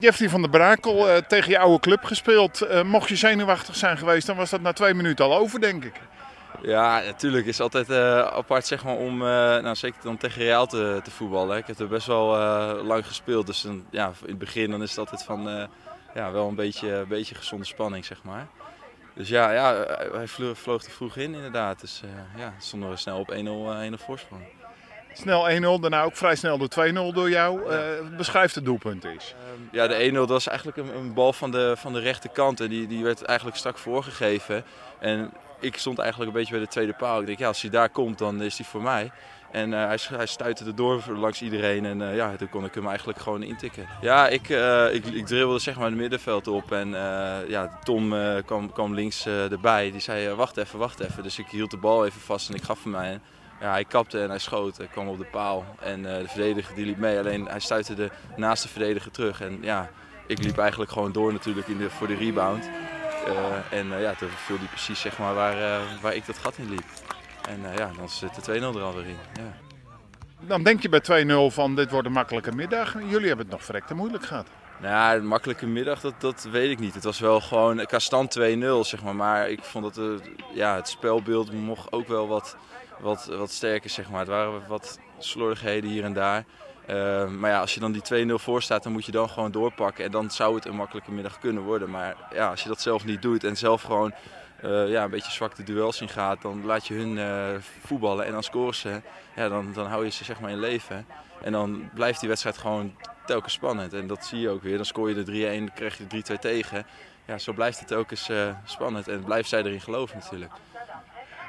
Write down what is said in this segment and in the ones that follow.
Jeffrey van der Brakel, uh, tegen je oude club gespeeld. Uh, mocht je zenuwachtig zijn geweest, dan was dat na twee minuten al over, denk ik. Ja, natuurlijk is het altijd uh, apart zeg maar, om nou, zeker dan tegen Real te, te voetballen. Ik heb er best wel lang gespeeld, dus ja, in het begin dan is het altijd van, ja, wel een beetje, beetje gezonde spanning, zeg maar. Dus ja, ja hij vloog, er vroeg in inderdaad. Dus ja, stonden we snel op 1-0 voorsprong. Snel 1-0, daarna ook vrij snel de 2-0 door jou. Uh, beschrijf het doelpunt eens. Ehm, ja, de 1-0 dat was eigenlijk een, een, bal van de, van de rechterkant en die, die werd eigenlijk strak voorgegeven. En ik stond eigenlijk een beetje bij de tweede paal. Ik denk, ja, als hij daar komt, dan is hij voor mij. En uh, hij, hij stuitte erdoor langs iedereen en uh, ja, toen kon ik hem eigenlijk gewoon intikken. Ja, ik, uh, ik, ik dribbelde zeg maar het middenveld op en ja, Tom kwam, kwam links erbij. Die zei, wacht even, wacht even. Dus ik hield de bal even vast en ik gaf hem mij. Ja, hij kapte en hij schoot. Hij kwam op de paal. En uh, de verdediger die liep mee. Alleen hij stuitte de naaste verdediger terug. En ja, ik liep eigenlijk gewoon door natuurlijk in de, voor de rebound. Uh, en uh, ja, toen viel hij precies zeg maar, waar, waar ik dat gat in liep. En ja, dan zit de 2-0 er alweer in. Ja. Dan denk je bij 2-0 van dit wordt een makkelijke middag. Jullie hebben het nog verrekte moeilijk gehad. Nou, een makkelijke middag, dat, dat weet ik niet. Het was wel gewoon qua stand 2-0, zeg maar. Maar ik vond dat de, ja, het spelbeeld mocht ook wel wat, wat, wat sterker, zeg maar. Het waren wat slordigheden hier en daar. Uh, maar ja, als je dan die 2-0 voor staat, dan moet je dan gewoon doorpakken. En dan zou het een makkelijke middag kunnen worden. Maar ja, als je dat zelf niet doet en zelf gewoon uh, ja, een beetje zwak de duels in gaat, dan laat je hun uh, voetballen en dan scoren ze. Ja, dan, dan hou je ze zeg maar in leven. En dan blijft die wedstrijd gewoon telkens spannend. En dat zie je ook weer. Dan scoor je de 3-1, krijg je de 3-2 tegen. Ja, zo blijft het telkens uh, spannend. En blijft zij erin geloven natuurlijk.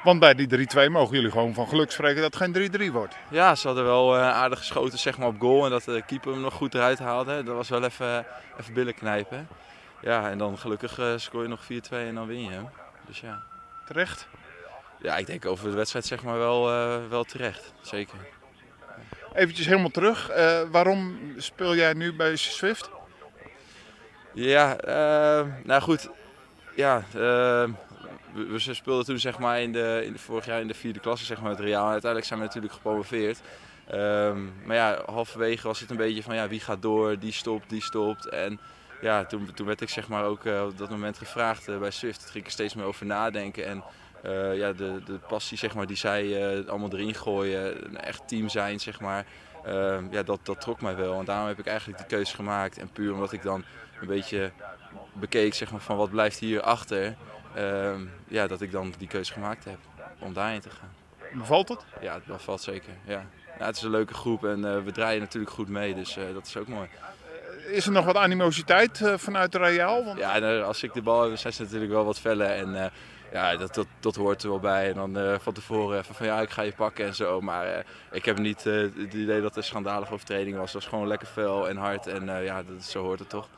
Want bij die 3-2 mogen jullie gewoon van geluk spreken dat het geen 3-3 wordt. Ja, ze hadden wel uh, aardig geschoten zeg maar, op goal. En dat de keeper hem nog goed eruit haalde. Dat was wel even, even billen knijpen. Ja, en dan gelukkig uh, scoor je nog 4-2 en dan win je hem. Dus ja. Terecht? Ja, ik denk over de wedstrijd zeg maar wel, uh, wel terecht. Zeker. Eventjes helemaal terug. Waarom speel jij nu bij Swift? Ja, nou goed. Ja, we, we, speelden toen zeg maar in de, in vorig jaar in de vierde klasse zeg maar, met Real. En uiteindelijk zijn we natuurlijk gepromoveerd. Um, maar ja, halverwege was het een beetje van ja, wie gaat door, die stopt, die stopt. En ja, toen, toen werd ik zeg maar ook uh, op dat moment gevraagd uh, bij Swift. Daar ging ik er steeds meer over nadenken. En uh, ja, de, de passie zeg maar, die zij allemaal erin gooien, een echt team zijn, zeg maar. ja, dat, dat trok mij wel. En daarom heb ik eigenlijk die keuze gemaakt. En puur omdat ik dan een beetje bekeek zeg maar, van wat blijft hier achter. Ja, dat ik dan die keuze gemaakt heb om daarheen te gaan. Bevalt het? Ja, het bevalt zeker. Ja. ja het is een leuke groep en we draaien natuurlijk goed mee, dus dat is ook mooi is er nog wat animositeit vanuit Real? Want... Ja, als ik de bal heb, zijn ze natuurlijk wel wat feller. En ja, dat, dat, dat, hoort er wel bij. En dan uh, van tevoren even van ja, ik ga je pakken en zo. Maar ik heb niet het idee dat het een schandalige overtreding was. Het was gewoon lekker fel en hard. En ja, dat, zo hoort het toch.